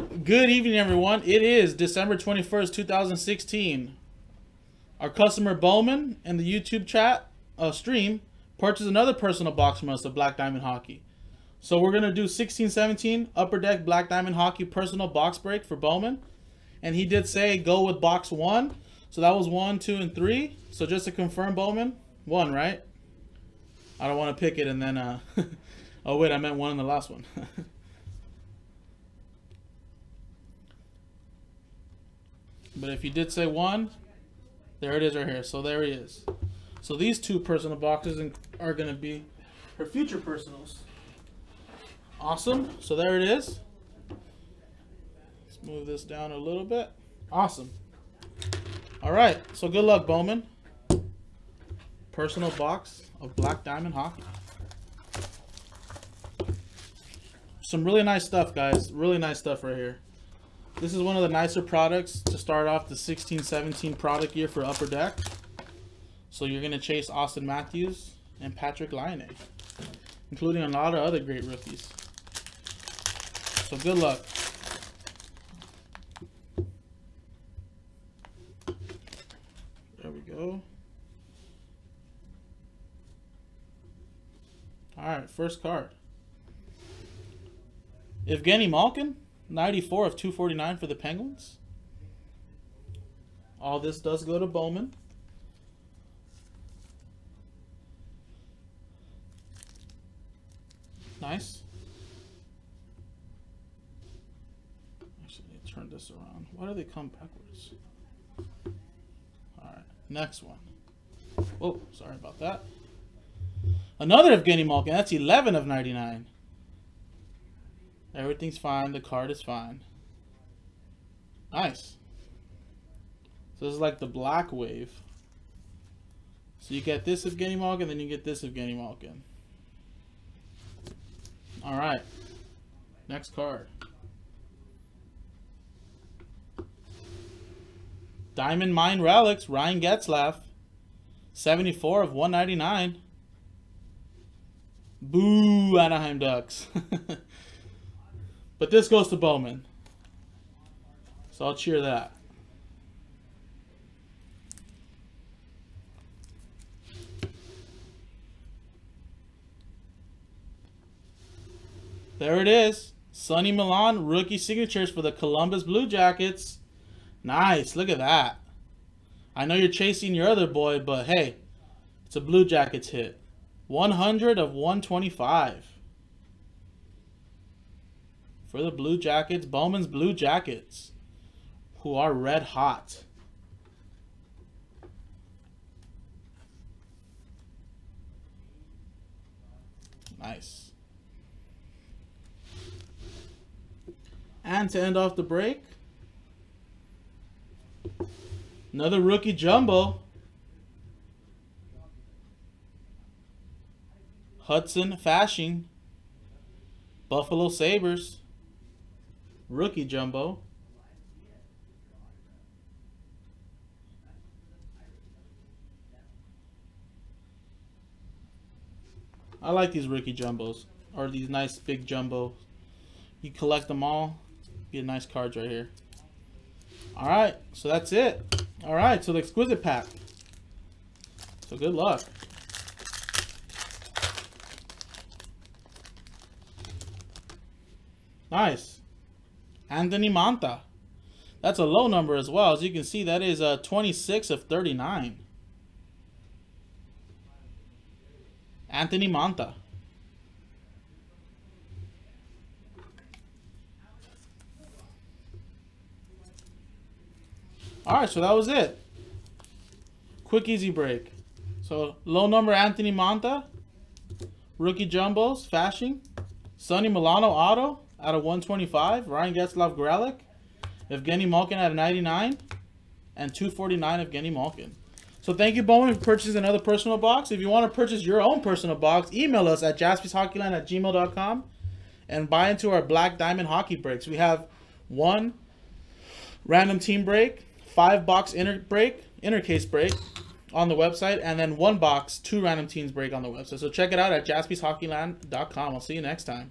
Good evening, everyone. It is December 21st, 2016. Our customer Bowman in the YouTube chat uh, stream purchased another personal box from us of Black Diamond Hockey. So we're going to do 16-17 Upper Deck Black Diamond Hockey personal box break for Bowman. And he did say go with box one. So that was one, two, and three. So just to confirm, Bowman, one, right? I don't want to pick it and then... Uh, oh, wait, I meant one in the last one. But if you did say one, there it is right here. So there he is. So these two personal boxes are going to be her future personals. Awesome. So there it is. Let's move this down a little bit. Awesome. All right. So good luck, Bowman. Personal box of Black Diamond Hockey. Some really nice stuff, guys. Really nice stuff right here. This is one of the nicer products to start off the 16-17 product year for Upper Deck. So you're going to chase Auston Matthews and Patrik Laine, including a lot of other great rookies. So good luck. There we go. All right, first card. Evgeny Malkin. 94 of 249 for the Penguins. All this does go to Bowman. Nice. Actually, turn this around. Why do they come backwards? Alright, next one. Oh, sorry about that. Another Evgeny Malkin. That's 11 of 99. Everything's fine. The card is fine. Nice. So this is like the black wave. So you get this of Evgeny Malkin, then you get this of Evgeny Malkin. Alright. Next card. Diamond Mine Relics, Ryan Getzlaf. 74 of 199. Boo, Anaheim Ducks. But this goes to Bowman. So I'll cheer that. There it is. Sonny Milano rookie signatures for the Columbus Blue Jackets. Nice. Look at that. I know you're chasing your other boy, but hey, it's a Blue Jackets hit. 100 of 125 for the Blue Jackets, Bowman's Blue Jackets, who are red hot. Nice. And to end off the break, another rookie jumbo. Hudson Fasching, Buffalo Sabres. Rookie Jumbo. I like these rookie jumbos. Or these nice big jumbo. You collect them all. Get nice cards right here. Alright, so that's it. Alright, so the exquisite pack. So good luck. Nice. Anthony Mantha. That's a low number as well. As you can see, that is a uh, 26 of 39. Anthony Mantha. All right, so that was it. Quick, easy break. So, low number Anthony Mantha, Rookie Jumbos, Fasching. Sonny Milano Auto out of 125. Ryan Getzlaf Gralic. Evgeny Malkin out of 99. And 249 of Evgeny Malkin. So thank you, Bowman, for purchasing another personal box. If you want to purchase your own personal box, email us at jaspyshockeyland at gmail.com and buy into our Black Diamond Hockey breaks. We have one random team break, five box inner break, inner case break on the website, and then one box, two random teams break on the website. So check it out at jaspyshockeyland.com. I'll see you next time.